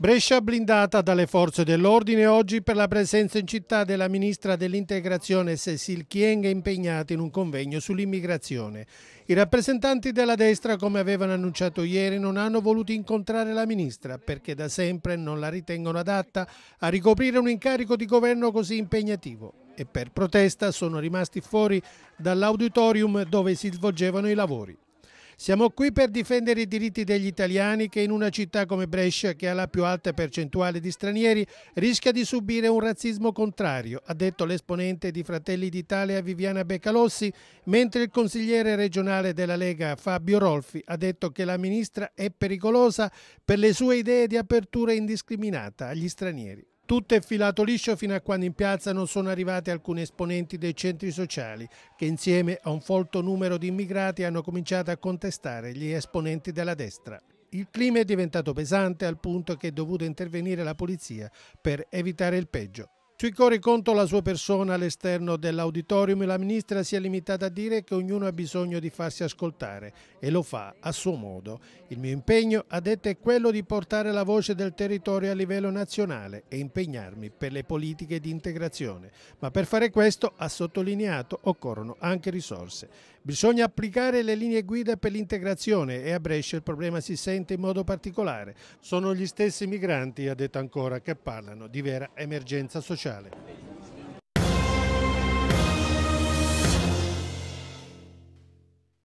Brescia blindata dalle forze dell'ordine oggi per la presenza in città della ministra dell'integrazione Cecil Chieng impegnata in un convegno sull'immigrazione. I rappresentanti della destra, come avevano annunciato ieri, non hanno voluto incontrare la ministra perché da sempre non la ritengono adatta a ricoprire un incarico di governo così impegnativo e per protesta sono rimasti fuori dall'auditorium dove si svolgevano i lavori. Siamo qui per difendere i diritti degli italiani che in una città come Brescia, che ha la più alta percentuale di stranieri, rischia di subire un razzismo contrario, ha detto l'esponente di Fratelli d'Italia Viviana Beccalossi, mentre il consigliere regionale della Lega Fabio Rolfi ha detto che la ministra è pericolosa per le sue idee di apertura indiscriminata agli stranieri. Tutto è filato liscio fino a quando in piazza non sono arrivati alcuni esponenti dei centri sociali che insieme a un folto numero di immigrati hanno cominciato a contestare gli esponenti della destra. Il clima è diventato pesante al punto che è dovuta intervenire la polizia per evitare il peggio. Sui cori contro la sua persona all'esterno dell'auditorium la ministra si è limitata a dire che ognuno ha bisogno di farsi ascoltare e lo fa a suo modo. Il mio impegno, ha detto, è quello di portare la voce del territorio a livello nazionale e impegnarmi per le politiche di integrazione. Ma per fare questo, ha sottolineato, occorrono anche risorse. Bisogna applicare le linee guida per l'integrazione e a Brescia il problema si sente in modo particolare. Sono gli stessi migranti, ha detto ancora, che parlano di vera emergenza sociale speciale.